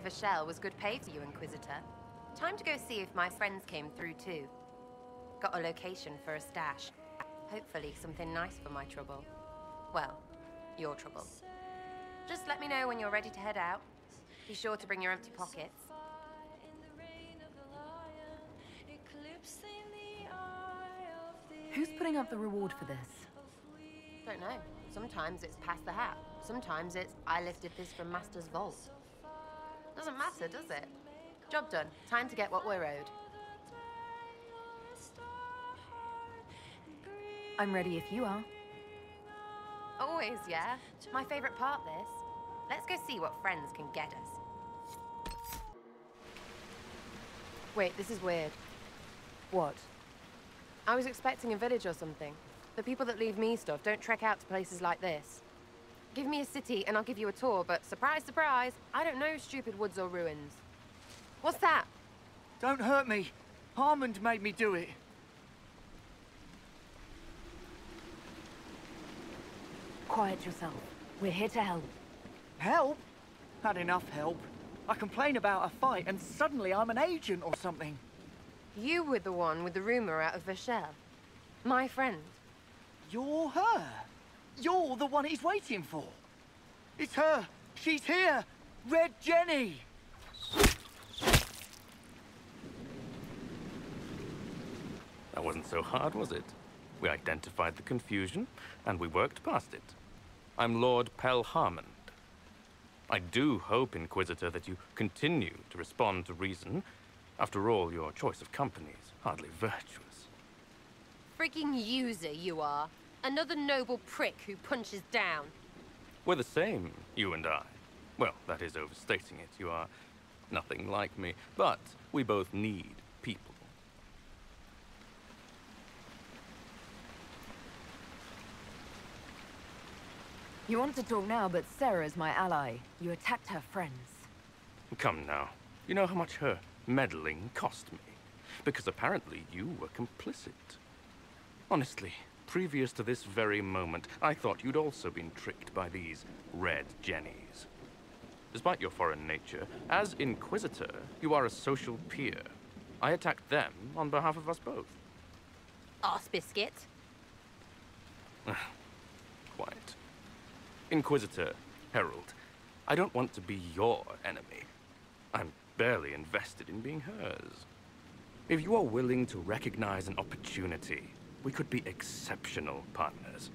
Verchiel was good pay for you, Inquisitor. Time to go see if my friends came through too. Got a location for a stash. Hopefully something nice for my trouble. Well, your trouble. Just let me know when you're ready to head out. Be sure to bring your empty pockets. Who's putting up the reward for this? Don't know. Sometimes it's past the hat. Sometimes it's I lifted this from Master's vault. Doesn't matter, does it? Job done. Time to get what we're owed. I'm ready if you are. Always, yeah. My favorite part, this. Let's go see what friends can get us. Wait, this is weird. What? I was expecting a village or something. The people that leave me stuff don't trek out to places like this. Give me a city and I'll give you a tour, but surprise, surprise, I don't know stupid woods or ruins. What's that? Don't hurt me. Harmond made me do it. Quiet yourself. We're here to help. Help? Had enough help. I complain about a fight and suddenly I'm an agent or something. You were the one with the rumor out of Verchiel. My friend. You're her. You're the one he's waiting for. It's her. She's here. Red Jenny. That wasn't so hard, was it? We identified the confusion, and we worked past it. I'm Lord Pel Harmond. I do hope, Inquisitor, that you continue to respond to reason. After all, your choice of company is hardly virtuous. Freaking user you are. Another noble prick who punches down. We're the same, you and I. Well, that is overstating it. You are nothing like me. But we both need people. You want to talk now, but Sera is my ally. You attacked her friends. Come now. You know how much her meddling cost me? Because apparently you were complicit. Honestly, previous to this very moment, I thought you'd also been tricked by these red jennies. Despite your foreign nature, as Inquisitor, you are a social peer. I attacked them on behalf of us both. Arse biscuit. Ah, quiet. Inquisitor, Herald, I don't want to be your enemy. I'm barely invested in being hers. If you are willing to recognize an opportunity, we could be exceptional partners.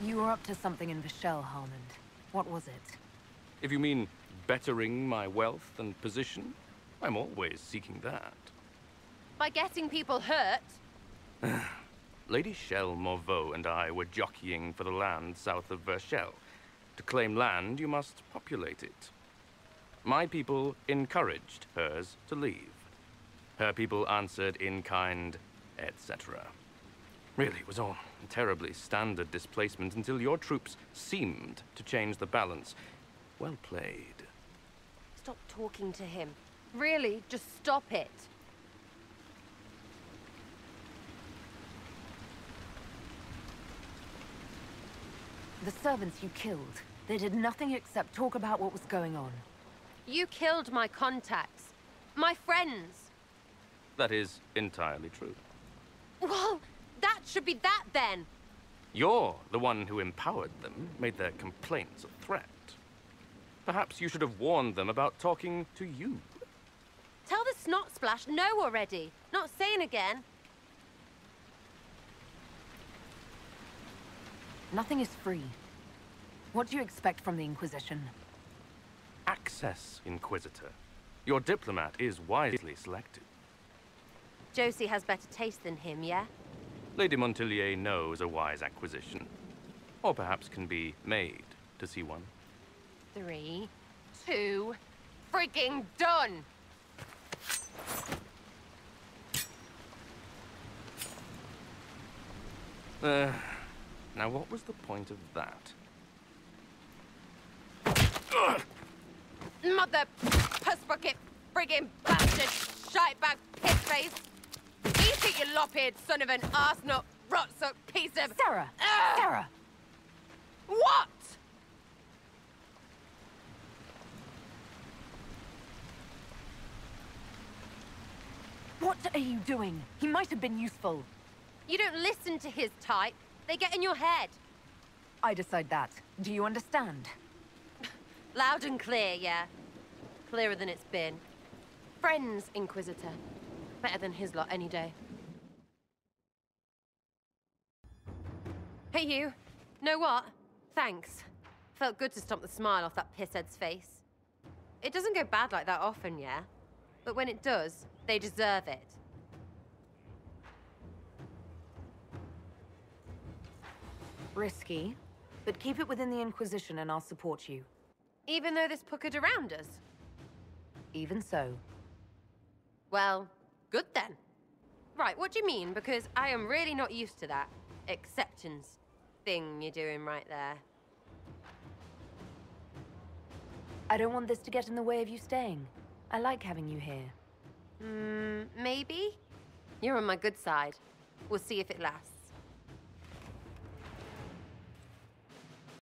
You were up to something in Verchiel, Harmond. What was it? If you mean bettering my wealth and position, I'm always seeking that. By getting people hurt? Lady Shell Morveau and I were jockeying for the land south of Verchiel. To claim land, you must populate it. My people encouraged hers to leave. Her people answered in kind, etc. Really, it was all terribly standard displacement until your troops seemed to change the balance. Well played. Stop talking to him. Really, just stop it. The servants you killed, they did nothing except talk about what was going on. You killed my contacts. My friends. That is entirely true. Well, that should be that then. You're the one who empowered them, made their complaints a threat. Perhaps you should have warned them about talking to you. Tell the snot splash no already. Not saying again. Nothing is free. What do you expect from the Inquisition? Access, Inquisitor. Your diplomat is wisely selected. Josie has better taste than him, yeah? Lady Montilyet knows a wise acquisition. Or perhaps can be made to see one. Three, two, freaking done! Uh, now what was the point of that? Mother puss bucket, friggin' bastard, shite bag, piss face! Eat it, you lop-eared son of an arsenal, rot-soaked piece of... Sera! Ah! Sera! What? What are you doing? He might have been useful. You don't listen to his type. They get in your head. I decide that. Do you understand? Loud and clear, yeah. Clearer than it's been. Friends, Inquisitor. Better than his lot any day. Hey, you. Know what? Thanks. Felt good to stomp the smile off that pisshead's face. It doesn't go bad like that often, yeah? But when it does, they deserve it. Risky, but keep it within the Inquisition and I'll support you. Even though this puckered around us. Even so. Well, good then. Right, what do you mean? Because I am really not used to that acceptance thing you're doing right there. I don't want this to get in the way of you staying. I like having you here. Hmm, maybe? You're on my good side. We'll see if it lasts.